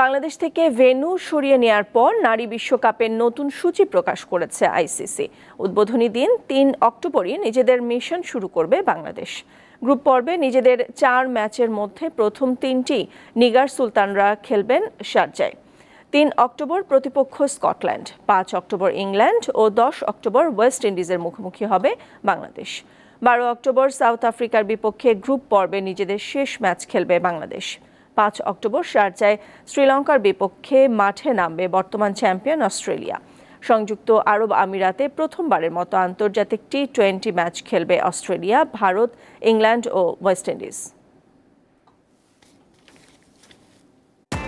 বাংলাদেশ থেকে ভেনু সরিয়ে নেয়ার পর নারী বিশ্বকাপের নতুন সূচি প্রকাশ করেছে আইসিসি। উদ্বোধনী দিন তিন অক্টোবরই নিজেদের মিশন শুরু করবে বাংলাদেশ। গ্রুপ পর্বে নিজেদের চার ম্যাচের মধ্যে প্রথম তিনটি নিগার সুলতানরা খেলবেন শারজায়। তিন অক্টোবর প্রতিপক্ষ স্কটল্যান্ড, পাঁচ অক্টোবর ইংল্যান্ড ও দশ অক্টোবর ওয়েস্ট ইন্ডিজের মুখোমুখি হবে বাংলাদেশ। বারো অক্টোবর সাউথ আফ্রিকার বিপক্ষে গ্রুপ পর্বে নিজেদের শেষ ম্যাচ খেলবে বাংলাদেশ। পাঁচ অক্টোবর শারজায় শ্রীলঙ্কার বিপক্ষে মাঠে নামবে বর্তমান চ্যাম্পিয়ন অস্ট্রেলিয়া। সংযুক্ত আরব আমিরাতে প্রথমবারের মতো আন্তর্জাতিক টি টোয়েন্টি ম্যাচ খেলবে অস্ট্রেলিয়া, ভারত, ইংল্যান্ড ও ওয়েস্ট ইন্ডিজ।